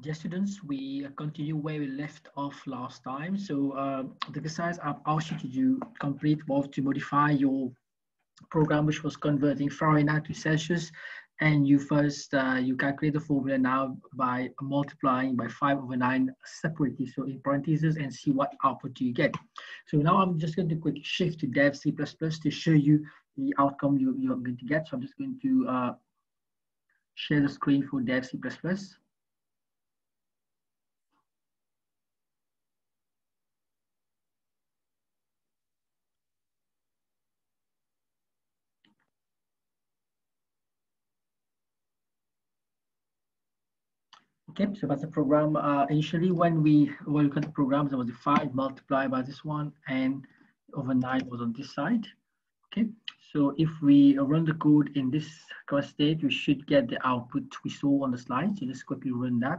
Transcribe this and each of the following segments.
dear students, we continue where we left off last time. So uh, the exercise I've asked you to do complete was to modify your program, which was converting Fahrenheit to Celsius. And you first, uh, you calculate the formula now by multiplying by five over nine separately. So in parentheses and see what output you get. So now I'm just going to quick shift to dev C++ to show you the outcome you, you're going to get. So I'm just going to uh, share the screen for dev C++. Okay, so that's the program. Uh, initially, when we were looking at the programs, there was a five multiplied by this one, and over nine was on this side. Okay, so if we run the code in this current state, we should get the output we saw on the slide. So let's quickly run that.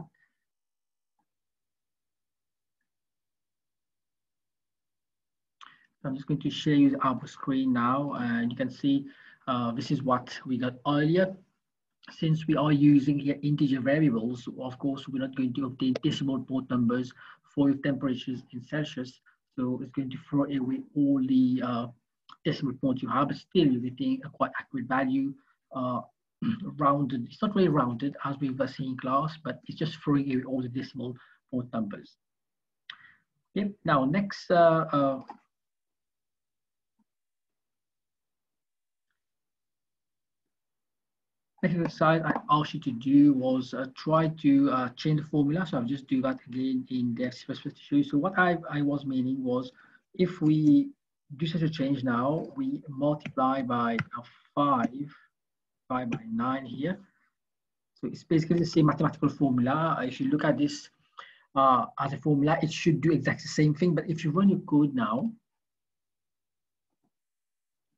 I'm just going to share you the output screen now, and you can see uh, this is what we got earlier since we are using here integer variables, of course, we're not going to obtain decimal point numbers for temperatures in Celsius. So it's going to throw away all the uh, decimal points you have, but still you're getting a quite accurate value, uh, rounded. It's not really rounded as we were seeing in class, but it's just throwing away all the decimal point numbers. Okay, now next uh, exercise I asked you to do was uh, try to uh, change the formula. So I'll just do that again in the specific to show you. So what I, I was meaning was if we do such a change now, we multiply by uh, 5, 5 by 9 here. So it's basically the same mathematical formula. If you look at this uh, as a formula, it should do exactly the same thing. But if you run your code now,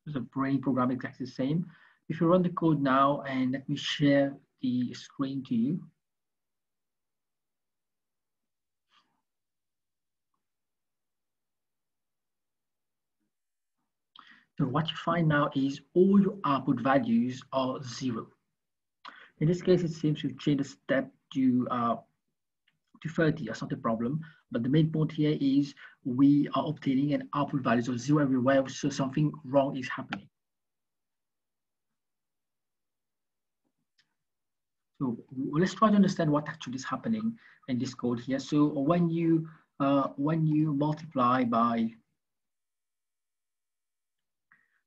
the brain program exactly the same. If you run the code now and let me share the screen to you. So what you find now is all your output values are zero. In this case, it seems you've changed the step to, uh, to 30, that's not a problem. But the main point here is we are obtaining an output values of zero everywhere, so something wrong is happening. So let's try to understand what actually is happening in this code here. So when you uh, when you multiply by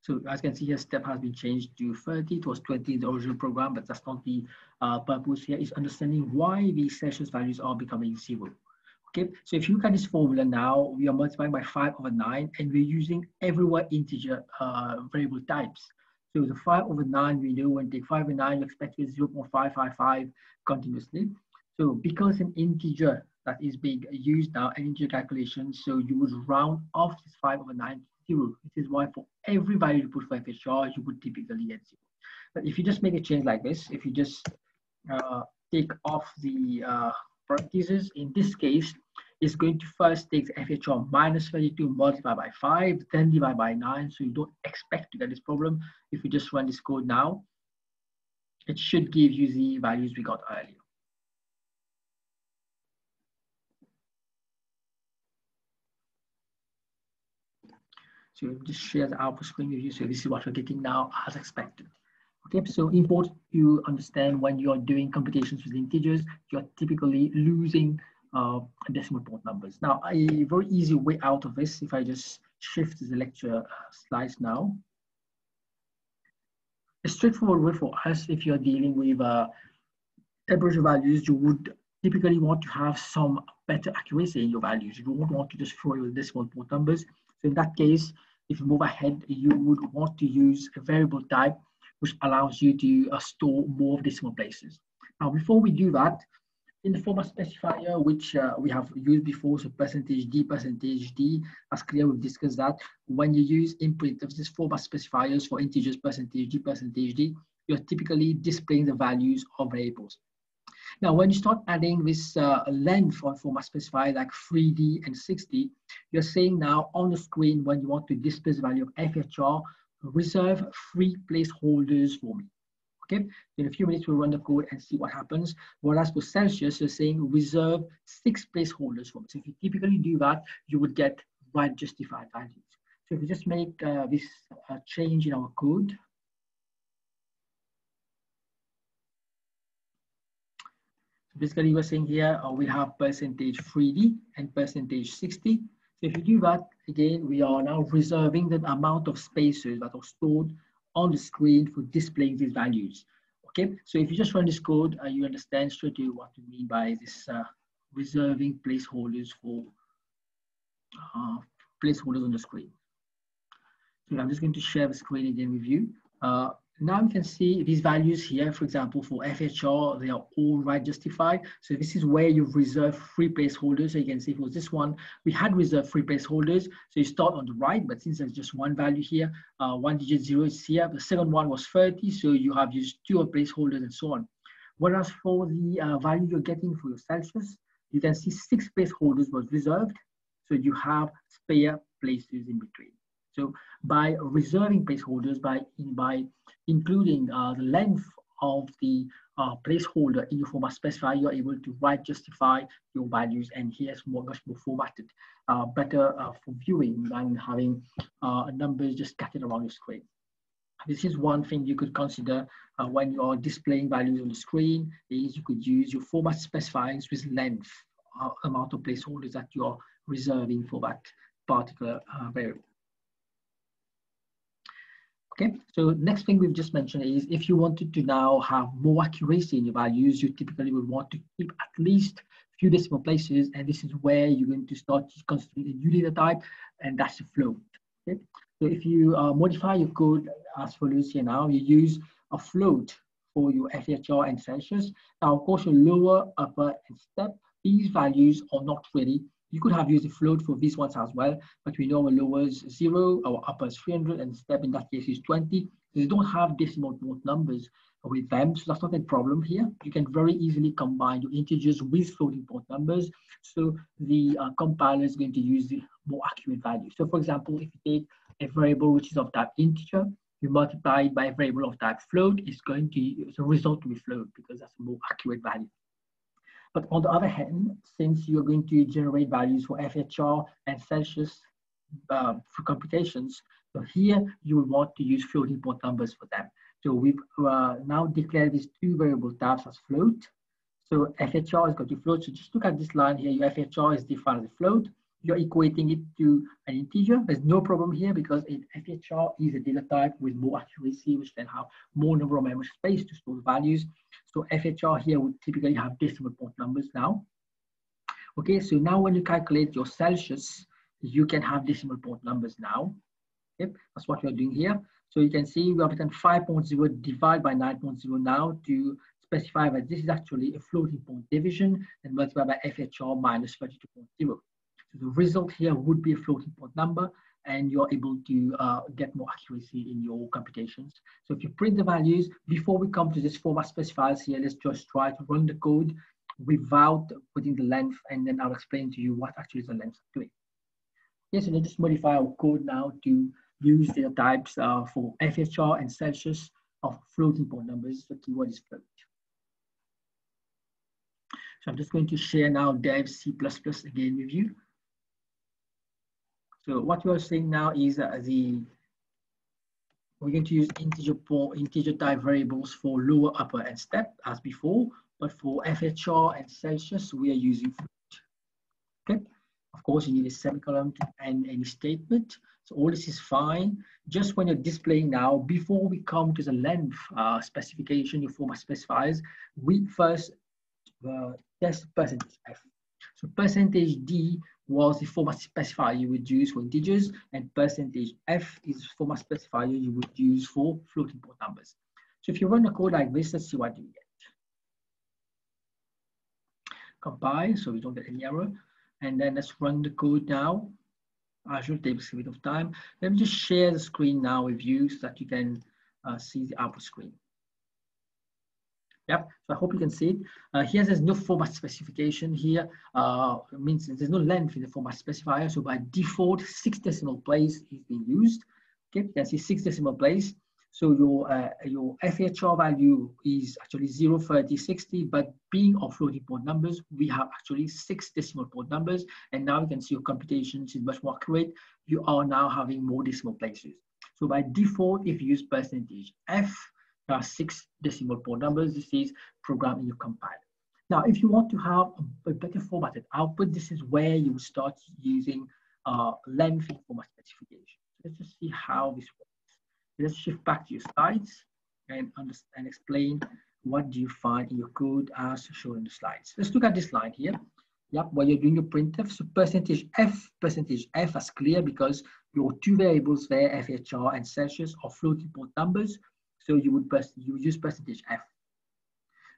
so as you can see here, step has been changed to 30. It was 20 in the original program, but that's not the uh, purpose here. Is understanding why these Celsius values are becoming zero. Okay, so if you look at this formula now, we are multiplying by 5 over 9, and we're using everywhere integer uh, variable types. So the 5 over 9, we know when take 5 and 9, you expect 0 0.555 continuously. So because an integer that is being used now, an integer calculation, so you would round off this 5 over 9 to 0. This is why for every value you put for FHR, you would typically get 0. But if you just make a change like this, if you just uh, take off the uh, parentheses, in this case, is going to first take the FHR minus 32 multiplied by 5, then divide by 9. So you don't expect to get this problem. If you just run this code now, it should give you the values we got earlier. So just share the output screen with you. So this is what we're getting now as expected. Okay, so important you understand when you're doing computations with integers, you're typically losing uh, decimal point numbers. Now, a very easy way out of this, if I just shift the lecture uh, slides now, a straightforward way for us, if you're dealing with uh, temperature values, you would typically want to have some better accuracy in your values. You don't want to just throw your decimal point numbers. So in that case, if you move ahead, you would want to use a variable type, which allows you to uh, store more decimal places. Now, before we do that, in the format specifier, which uh, we have used before, so percentage D, percentage D, as clear, we've discussed that when you use input of these format specifiers for integers, percentage D, percentage D, you're typically displaying the values of variables. Now, when you start adding this uh, length on format specifier like 3D and 6D, you're saying now on the screen when you want to display the value of FHR, reserve three placeholders for me. Okay, in a few minutes we'll run the code and see what happens. Whereas for Celsius, you're saying reserve six placeholders for. So if you typically do that, you would get right justified values. So if we just make uh, this uh, change in our code, basically we're saying here uh, we have percentage 3D and percentage 6D. So if you do that, again, we are now reserving the amount of spaces that are stored on the screen for displaying these values. Okay, so if you just run this code, uh, you understand straight away what we mean by this uh, reserving placeholders for uh, placeholders on the screen. So I'm just going to share the screen again with you. Now you can see these values here, for example, for FHR, they are all right justified. So this is where you've reserved free placeholders. So you can see for this one, we had reserved free placeholders. So you start on the right, but since there's just one value here, uh, one digit zero is here. The second one was 30, so you have used two placeholders and so on. Whereas for the uh, value you're getting for your Celsius, you can see six placeholders was reserved. So you have spare places in between. So by reserving placeholders, by, by including uh, the length of the uh, placeholder in your format specifier, you're able to right justify your values and here's more, much more formatted, uh, better uh, for viewing than having uh, numbers just scattered around your screen. This is one thing you could consider uh, when you're displaying values on the screen is you could use your format specifiers with length amount of placeholders that you're reserving for that particular variable. Okay, so next thing we've just mentioned is if you wanted to now have more accuracy in your values, you typically would want to keep at least a few decimal places, and this is where you're going to start considering a new data type, and that's a float. Okay, so if you uh, modify your code as follows here now, you use a float for your FHR and Celsius. Now, of course, your lower, upper, and step, these values are not ready you could have used a float for these ones as well, but we know our lower is zero, our upper is 300, and step in that case is 20. They don't have decimal point numbers with them, so that's not a problem here. You can very easily combine your integers with floating point numbers. So the uh, compiler is going to use the more accurate value. So for example, if you take a variable which is of type integer, you multiply it by a variable of type float, it's going to, the result to be float because that's a more accurate value. But on the other hand, since you're going to generate values for FHR and Celsius uh, for computations, so here you will want to use floating point numbers for them. So we've uh, now declared these two variable types as float. So FHR is going to float. So just look at this line here. Your FHR is defined as float you're equating it to an integer. There's no problem here because in FHR is a data type with more accuracy, which can have more number of memory space to store values. So FHR here would typically have decimal point numbers now. Okay, so now when you calculate your Celsius, you can have decimal point numbers now. Okay, that's what we're doing here. So you can see we have written 5.0 divided by 9.0 now to specify that this is actually a floating point division and multiplied by FHR minus 32.0. So the result here would be a floating point number and you're able to uh, get more accuracy in your computations. So if you print the values, before we come to this format specifiers here, let's just try to run the code without putting the length and then I'll explain to you what actually the length doing. Yes, and let's just modify our code now to use data types uh, for FHR and Celsius of floating point numbers. The keyword is float. So I'm just going to share now dev C++ again with you. So what we are saying now is uh, the we're going to use integer for integer type variables for lower, upper, and step as before, but for FHR and Celsius, we are using float. Okay. Of course, you need a semicolon and any statement. So all this is fine. Just when you're displaying now, before we come to the length uh, specification, your format specifies, we first uh, test percentage F. So percentage D was the format specifier you would use for integers, and percentage f is format specifier you would use for floating point numbers. So if you run a code like this, let's see what you get. Compile, so we don't get any error. And then let's run the code now. I should take a bit of time. Let me just share the screen now with you so that you can uh, see the output screen. Yep, so I hope you can see it. Uh, here there's no format specification here, uh, means there's no length in the format specifier. So by default, six decimal place is being used. Okay, you can see six decimal place. So your uh, your FHR value is actually 0, 30, 60, but being of floating point numbers, we have actually six decimal point numbers. And now you can see your computations is much more accurate. You are now having more decimal places. So by default, if you use percentage F, are six decimal point numbers. This is programming your compiler. Now, if you want to have a, better formatted output, this is where you start using uh, length in format specification. Let's just see how this works. Let's shift back to your slides and and explain what do you find in your code as shown in the slides. Let's look at this line here. Yep, while you're doing your printf, so percentage F, percentage F is clear because your two variables there, FHR and Celsius, are floating point numbers. So you would, you use percentage F.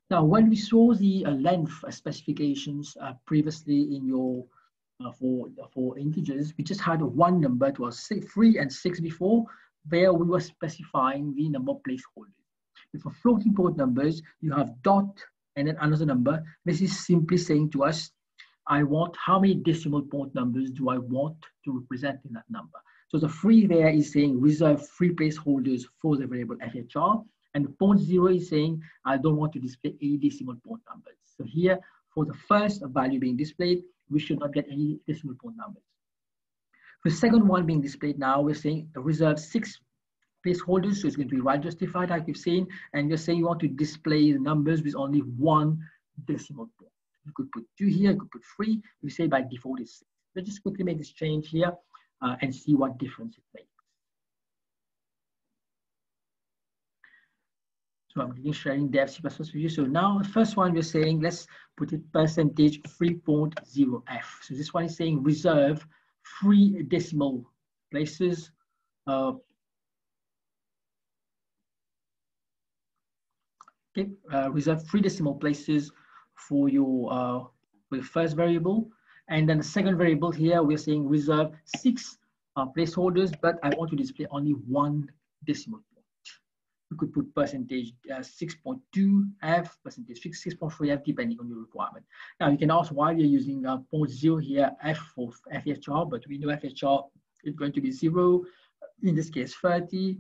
Now, when we saw the uh, length specifications uh, previously in your uh, for for integers, we just had one number. It was six, three and six before, where we were specifying the number of placeholders. For floating point numbers, you have dot and then another number. This is simply saying to us, I want how many decimal point numbers do I want to represent in that number. So the free there is saying reserve free placeholders for the variable FHR. And point zero is saying, I don't want to display any decimal point numbers. So here, for the first value being displayed, we should not get any decimal point numbers. For the second one being displayed now, we're saying reserve six placeholders, so it's going to be right justified, like you've seen, and you're saying you want to display the numbers with only one decimal point. You could put two here, you could put three. We say by default is six. Let's just quickly make this change here uh, and see what difference it makes. So I'm going sharing dev C++ with you. So now the first one we're saying, let's put it percentage 3.0f. So this one is saying reserve three decimal places. Uh, okay, uh, reserve three decimal places for your, uh, for your first variable. And then the second variable here, we're saying reserve six uh, placeholders, but I want to display only one decimal point. you could put percentage uh, 6.2f, percentage 6.3f, depending on your requirement. Now you can ask why we're using uh, 0.0 here, f for FHR, but we know FHR is going to be zero, in this case 30.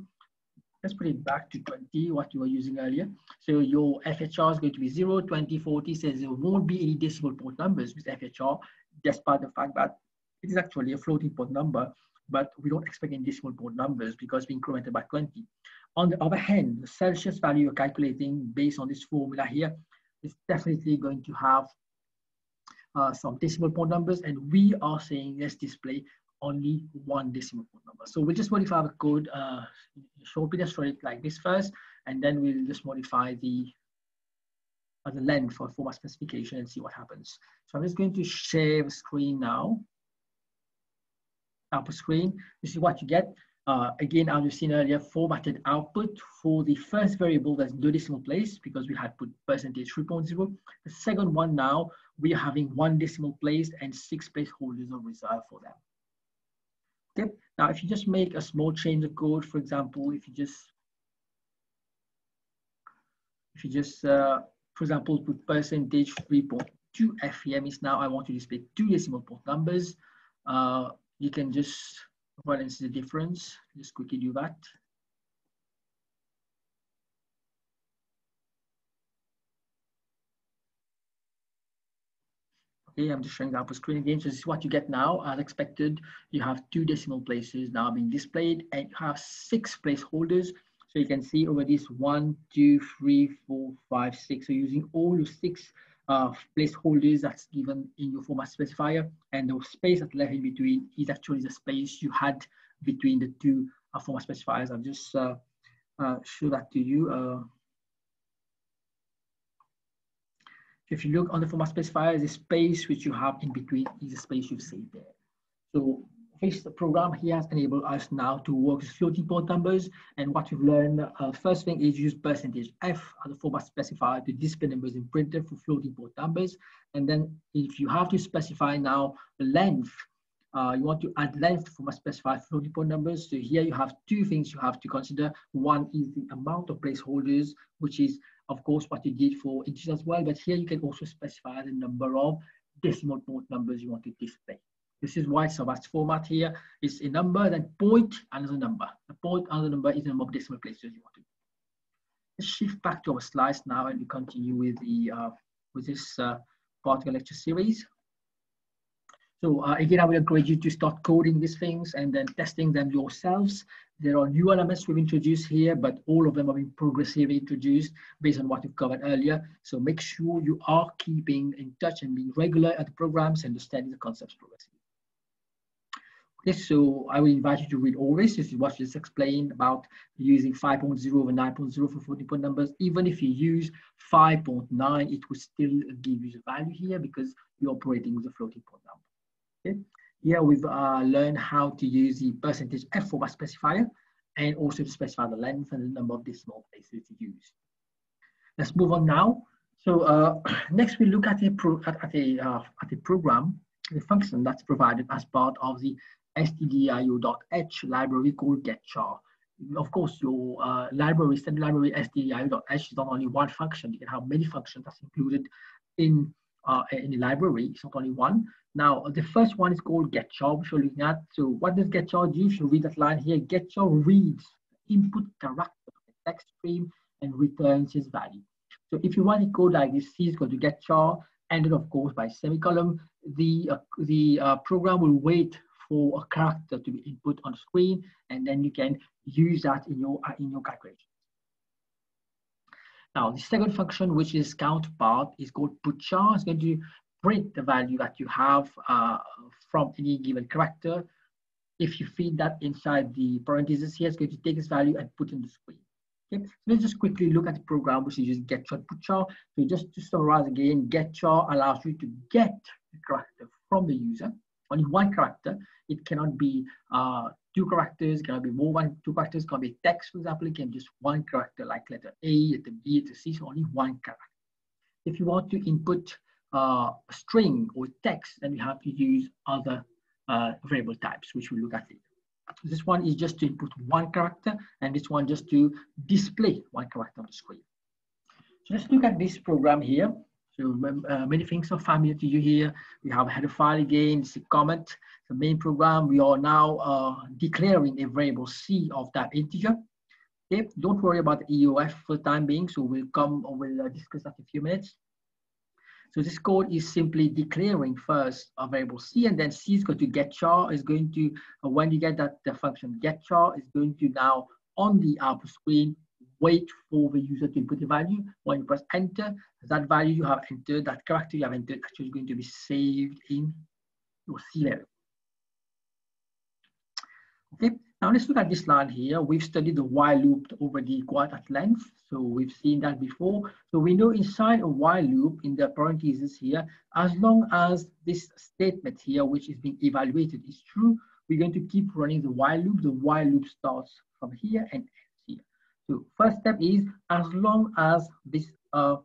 Let's put it back to 20, what you were using earlier. So your FHR is going to be 0, 20, 40, says there won't be any decimal point numbers with FHR, despite the fact that it is actually a floating point number, but we don't expect any decimal point numbers because we incremented by 20. On the other hand, the Celsius value you're calculating based on this formula here is definitely going to have uh, some decimal point numbers, and we are saying let's display only one decimal point number. So we'll just modify the code, uh, just for it like this first, and then we'll just modify the the length for format specification and see what happens. So I'm just going to share the screen now. Upper screen, this is what you get. Uh, again, as we've seen earlier, formatted output for the first variable that's no decimal place because we had put percentage 3.0. The second one now, we are having one decimal place and six placeholders of reserve for them. Okay, now if you just make a small change of code, for example, if you just, if you just, uh, for example, put percentage 3.2 FEM is now I want to display two decimal point numbers, uh, you can just is the difference? Just quickly do that. Okay, I'm just showing the output screen again. So this is what you get now. As expected, you have two decimal places now being displayed and you have six placeholders. So you can see over this one, two, three, four, five, six. So using all the six uh, placeholders that's given in your format specifier and the space that's left in between is actually the space you had between the two uh, format specifiers. I'll just uh, uh, show that to you. Uh, if you look on the format specifier, the space which you have in between is the space you've saved there. So the program here has enabled us now to work with floating point numbers. And what we've learned, uh, first thing is use percentage F as a format specifier to display numbers in printf for floating point numbers. And then if you have to specify now the length, uh, you want to add length for my specified floating point numbers. So here you have two things you have to consider. One is the amount of placeholders, which is of course what you did for integers as well. But here you can also specify the number of decimal point numbers you want to display. This is why Savas format here is a number, then point, another number. The point, another number is the number of decimal places you want to. Let's shift back to our slides now and we continue with the uh, with this uh, particle lecture series. So uh, again, I will encourage you to start coding these things and then testing them yourselves. There are new elements we've introduced here, but all of them have been progressively introduced based on what we've covered earlier. So make sure you are keeping in touch and being regular at the programs and understanding the concepts progressively. So I will invite you to read all this. This is what just explained about using 5.0 over 9.0 for floating point numbers. Even if you use 5.9, it will still give you the value here because you're operating with a floating point number. Okay. Here we've uh, learned how to use the percentage F format specifier and also to specify the length and the number of decimal places to use. Let's move on now. So uh, next we look at a, pro at, at, a, uh, at a program, the function that's provided as part of the stdio.h library called getchar. Of course, your uh, library, standard library stdio.h is not only one function. You can have many functions that's included in uh, in the library. It's not only one. Now, the first one is called getchar, which we're looking at. So what does getchar do? You should read that line here. Getchar reads input character of the text stream and returns its value. So if you want a code like this, C is going to getchar, and then of course by semicolon, the, uh, the uh, program will wait for a character to be input on the screen, and then you can use that in your, uh, in your calculation. Now, the second function, which is counterpart, is called putchar. It's going to print the value that you have uh, from any given character. If you feed that inside the parentheses here, it's going to take this value and put in the screen. Okay, so let's just quickly look at the program, which is just getchar and putchar. So just to summarize again, getchar allows you to get the character from the user, only one character. It cannot be uh, two characters, cannot be more than two characters, it can be text, for example, it can be just one character like letter A, letter B, letter C, so only one character. If you want to input uh, string or text, then we have to use other uh, variable types, which we'll look at later. This one is just to input one character, and this one just to display one character on the screen. So let's look at this program here. So uh, many things are familiar to you here. We have header file again, it's a comment. The main program, we are now uh, declaring a variable C of that integer. Okay, don't worry about EOF for the time being. So we'll come, or we'll uh, discuss that in a few minutes. So this code is simply declaring first a variable C and then C is going to get char is going to, uh, when you get that the function get char is going to now on the output screen, wait for the user to input the value. When you press enter, that value you have entered, that character you have entered actually is going to be saved in your C level. Okay, now let's look at this line here. We've studied the while loop already quite at length. So we've seen that before. So we know inside a while loop in the parentheses here, as long as this statement here, which is being evaluated is true, we're going to keep running the while loop. The while loop starts from here and. So first step is as long as this uh,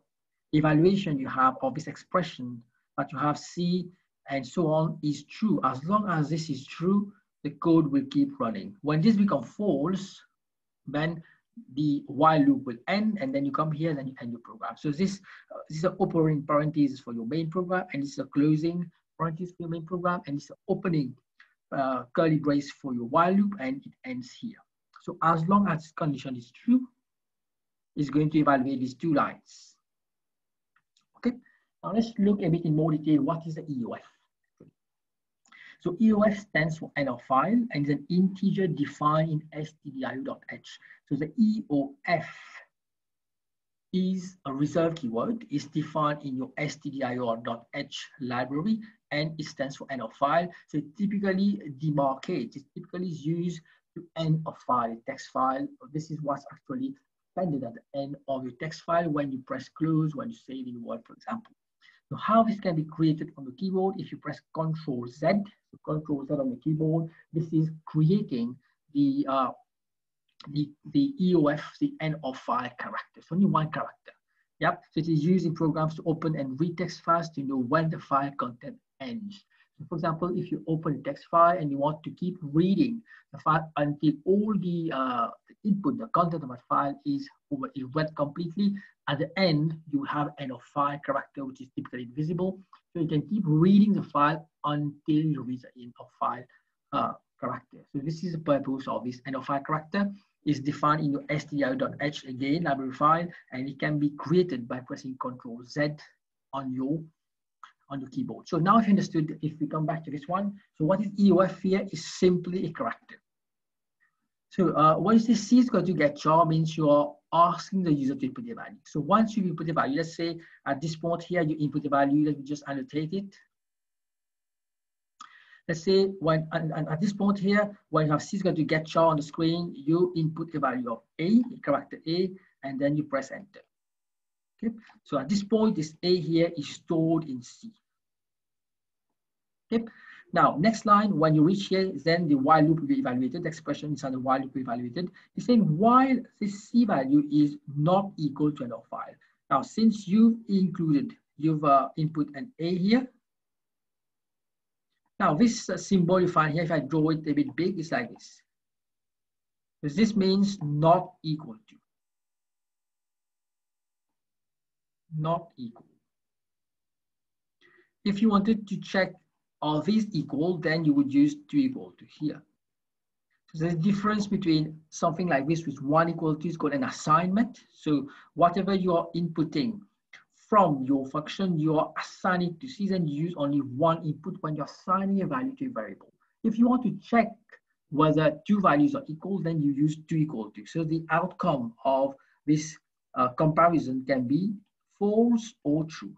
evaluation you have of this expression that you have C and so on is true, as long as this is true, the code will keep running. When this becomes false, then the while loop will end and then you come here and you end your program. So this, uh, this is an opening parenthesis for your main program and this is a closing parenthesis for your main program and it's an opening uh, curly brace for your while loop and it ends here. So as long as this condition is true, it's going to evaluate these two lines. Okay, now let's look a bit in more detail. What is the EOF? So EOF stands for end of file and is an integer defined in stdio.h. So the EOF is a reserved keyword, is defined in your stdio.h library and it stands for end of file. So it typically demarcates, it typically is used to end a file, text file. This is what's actually appended at the end of your text file when you press close, when you save in Word, for example. So how this can be created on the keyboard, if you press Control Z, so Control Z on the keyboard, this is creating the uh, the, the EOF, the end of file character. So only one character. Yep. So it is used in programs to open and read text files to know when the file content ends. For example, if you open a text file and you want to keep reading the file until all the, uh, the input, the content of that file is, over, is read completely, at the end, you have end of file character, which is typically invisible. So you can keep reading the file until you reach the end of file uh, character. So this is the purpose of this end of file character is defined in your stdio.h again library file and it can be created by pressing Ctrl Z on your on your keyboard. So now if you understood, if we come back to this one, so what is EOF here is simply a character. So uh, what is this C is going to get char means you are asking the user to input a value. So once you input the value, let's say at this point here, you input the value, let me just annotate it. Let's say when and, and at this point here, when you have C is going to get char on the screen, you input the value of A, character A, and then you press enter. Okay, so at this point, this A here is stored in C. Okay, now, next line, when you reach here, then the while loop will be evaluated. The expression inside the while loop will be evaluated. It's saying while this C value is not equal to an of file. Now, since you've included, you've uh, input an A here. Now, this uh, symbol you find here, if I draw it a bit big, it's like this. Because this means not equal to. Not equal. If you wanted to check are these equal, then you would use 2 equal to here. So a difference between something like this with one equal to is called an assignment. So whatever you are inputting from your function, you are assigning to C you use only one input when you're assigning a value to a variable. If you want to check whether two values are equal, then you use two equal to. So the outcome of this uh, comparison can be false or true.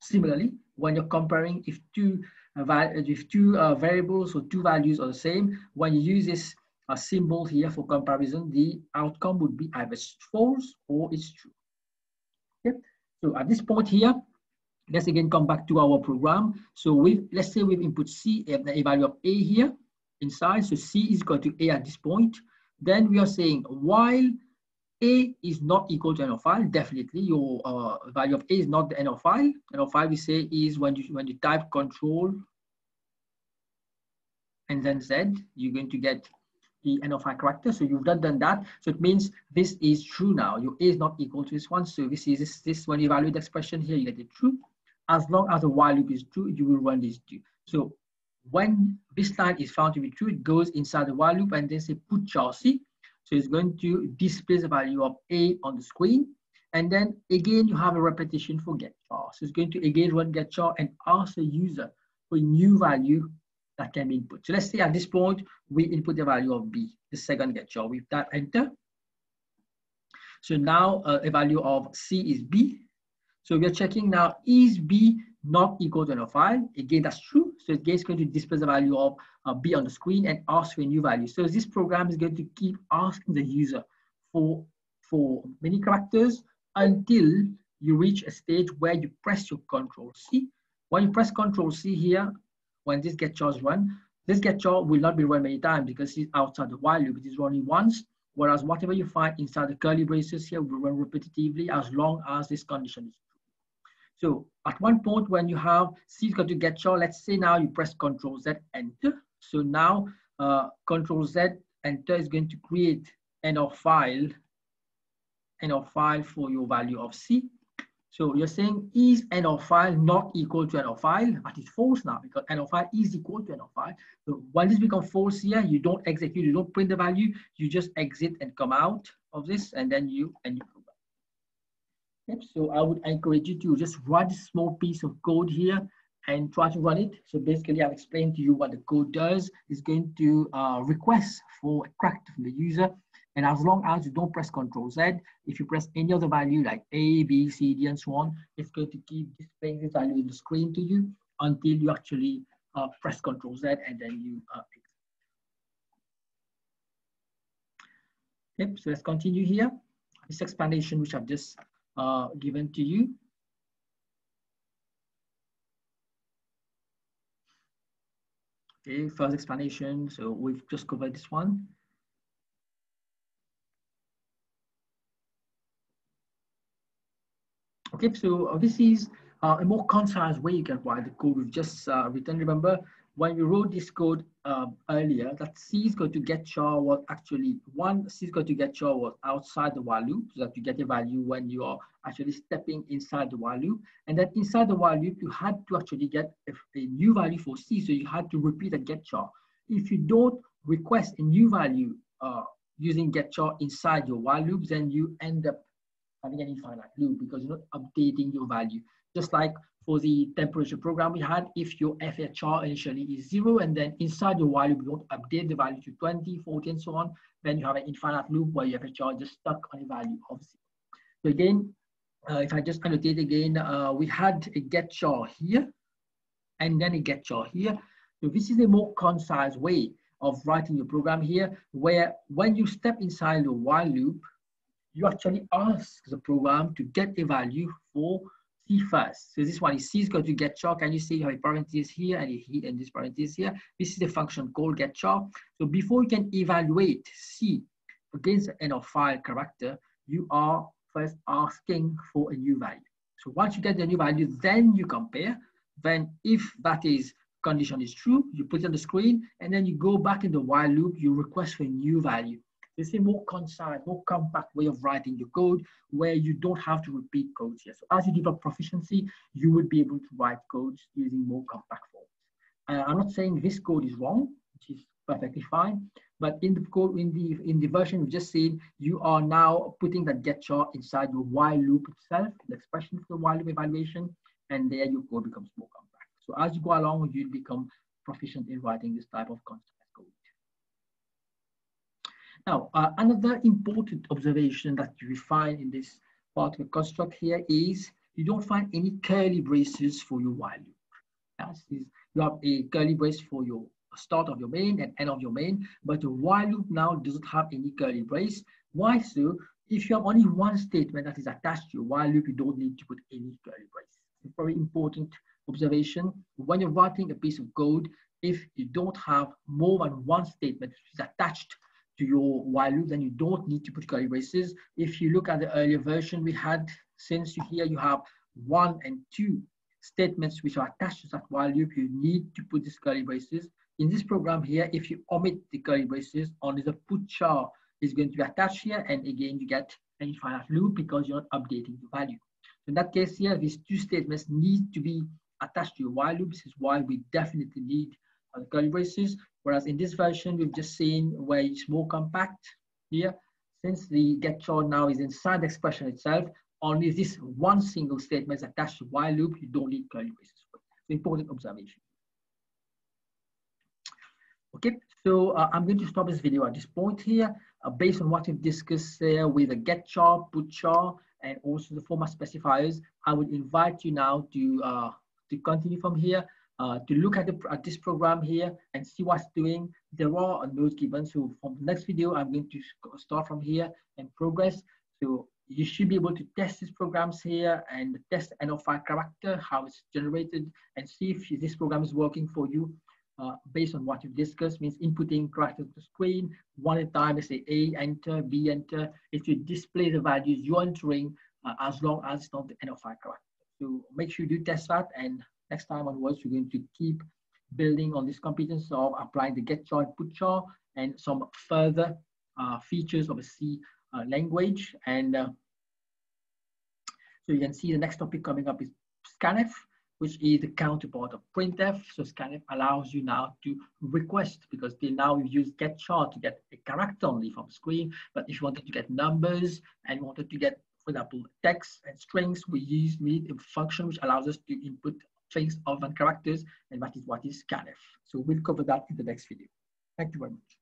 Similarly, when you're comparing if two if two uh, variables or two values are the same, when you use this uh, symbol here for comparison, the outcome would be either false or it's true. Okay. So at this point here, let's again come back to our program. So we let's say we've input C, a value of A here inside. So C is equal to A at this point. Then we are saying while a is not equal to n of file, definitely your uh, value of A is not the n of file. N of file we say is when you when you type control and then Z, you're going to get the n of file character. So you've done, done that. So it means this is true now. Your A is not equal to this one. So this is this, this when you evaluate the expression here, you get it true. As long as the while loop is true, you will run this true. So when this line is found to be true, it goes inside the while loop and then say put chassis so it's going to display the value of A on the screen. And then again, you have a repetition for get char. So it's going to again run get char and ask the user for a new value that can be input. So let's say at this point, we input the value of B, the second get char. We type enter. So now uh, a value of C is B. So we're checking now, is B not equal to an file? Again, that's true. So again, it's going to display the value of uh, be on the screen and ask for a new value. So this program is going to keep asking the user for, for many characters until you reach a stage where you press your control C. When you press control C here, when this get char is run, this get char will not be run many times because it's outside the while loop. It is running once, whereas whatever you find inside the curly braces here will run repetitively as long as this condition is. So at one point when you have C is going to get char, let's say now you press Control Z, enter. So now uh, Control Z enter is going to create an of file, an of file for your value of C. So you're saying is n of file not equal to n of file? But it's false now because n of file is equal to n of file. So when this becomes false here, you don't execute, you don't print the value, you just exit and come out of this and then you and you. Yep, so I would encourage you to just write a small piece of code here and try to run it. So basically I've explained to you what the code does. It's going to uh, request for a character from the user. And as long as you don't press Control Z, if you press any other value like A, B, C, D, and so on, it's going to keep displaying this value in the screen to you until you actually uh, press Control Z and then you uh, Yep, so let's continue here. This explanation which I've just uh, given to you. Okay, first explanation. So we've just covered this one. Okay, so this is uh, a more concise way you can write the code we've just uh, written. Remember, when we wrote this code um, earlier, that C is going to get char was actually one C is going to get char was outside the while loop, so that you get a value when you are actually stepping inside the while loop. And then inside the while loop, you had to actually get a, a new value for C, so you had to repeat a get char. If you don't request a new value uh, using get char inside your while loops, then you end up having an infinite loop because you're not updating your value. Just like for the temperature program we had, if your FHR initially is zero and then inside your while loop you don't update the value to 20, 40 and so on, then you have an infinite loop where your FHR just stuck on a value of zero. So again, uh, if I just annotate again, uh, we had a get char here and then a get char here. So this is a more concise way of writing your program here, where when you step inside the while loop, you actually ask the program to get a value for C first. So this one is C is going to get char. Can you see how a parenthesis here and, a, and this parenthesis here? This is the function called get char. So before you can evaluate C against the end of file character, you are first asking for a new value. So once you get the new value, then you compare. Then if that is condition is true, you put it on the screen, and then you go back in the while loop, you request for a new value. It's a more concise, more compact way of writing your code where you don't have to repeat codes here. So as you develop proficiency, you would be able to write codes using more compact forms. Uh, I'm not saying this code is wrong, which is perfectly fine, but in the code, in the in the version we've just seen, you are now putting that get char inside your while loop itself, the expression for the while loop evaluation, and there your code becomes more compact. So as you go along, you'll become proficient in writing this type of concept. Now, uh, another important observation that you find in this part of the construct here is you don't find any curly braces for your while loop. Yes, you have a curly brace for your start of your main and end of your main, but the while loop now doesn't have any curly brace. Why so? If you have only one statement that is attached to your while loop, you don't need to put any curly brace. It's very important observation. When you're writing a piece of code, if you don't have more than one statement attached to your while loop, then you don't need to put curly braces. If you look at the earlier version we had, since you here you have one and two statements which are attached to that while loop, you need to put these curly braces. In this program here, if you omit the curly braces, only the put char is going to be attached here, and again you get an infinite loop because you're not updating the value. In that case here, these two statements need to be attached to your while loop. This is why we definitely need the curly braces. Whereas in this version, we've just seen where it's more compact here. Since the get char now is inside the expression itself, only this one single statement is attached to while loop, you don't need curly braces. So important observation. Okay, so uh, I'm going to stop this video at this point here. Uh, based on what we've discussed here with the get char, put char, and also the format specifiers, I would invite you now to, uh, to continue from here uh, to look at, the, at this program here and see what's doing. There are notes given. So from the next video, I'm going to start from here and progress. So you should be able to test these programs here and test end of file character, how it's generated, and see if this program is working for you uh, based on what you've discussed, means inputting characters to the screen, one at a time, let's say A, enter, B, enter. If you display the values you're entering, uh, as long as it's not the end of file character. So make sure you do test that and next time onwards, we're going to keep building on this competence of applying the get char, put char, and some further uh, features of a C uh, language. And uh, so you can see the next topic coming up is scanf, which is the counterpart of printf. So scanf allows you now to request because till now you use get char to get a character only from screen. But if you wanted to get numbers and wanted to get, for example, text and strings, we use we a function which allows us to input strings of characters, and that is what is scanf. So we'll cover that in the next video. Thank you very much.